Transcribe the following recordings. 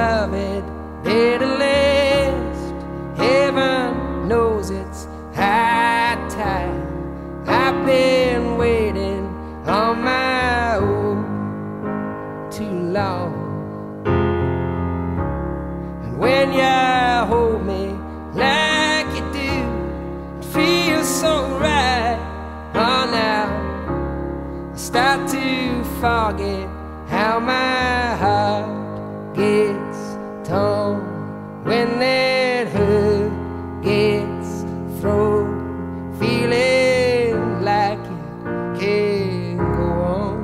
love dead and last. Heaven knows it's high time. I've been waiting on my own too long. And when you hold me like you do, it feels so right. Oh, now I start to forget how my heart gets when that hood gets thrown, feeling like it can't go on.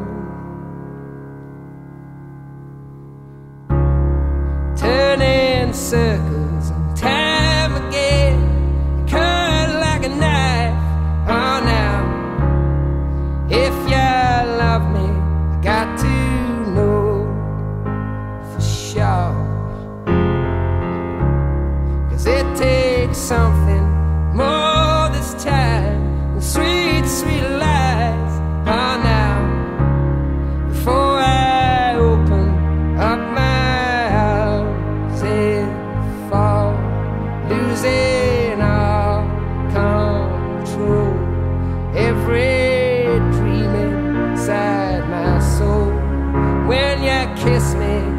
Turning circles. kiss me.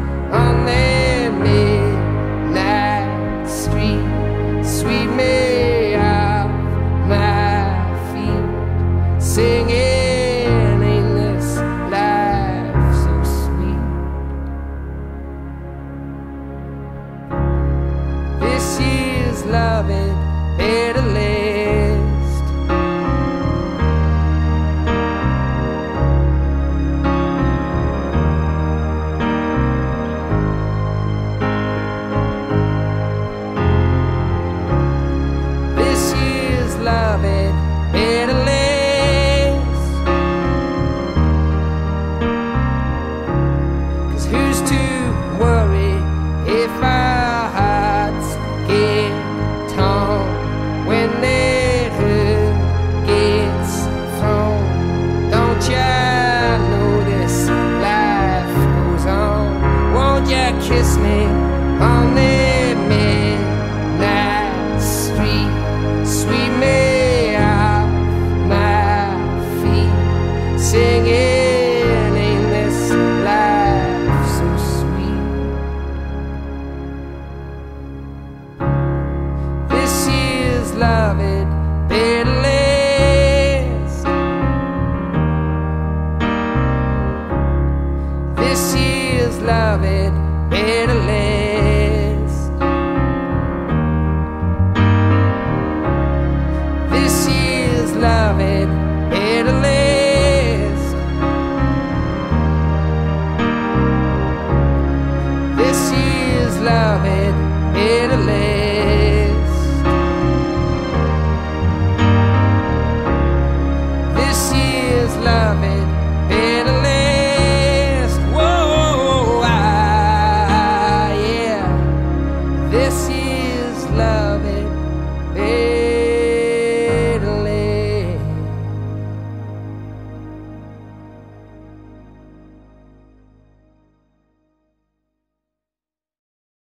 kiss me only me. This year's love it little. This year's love it little.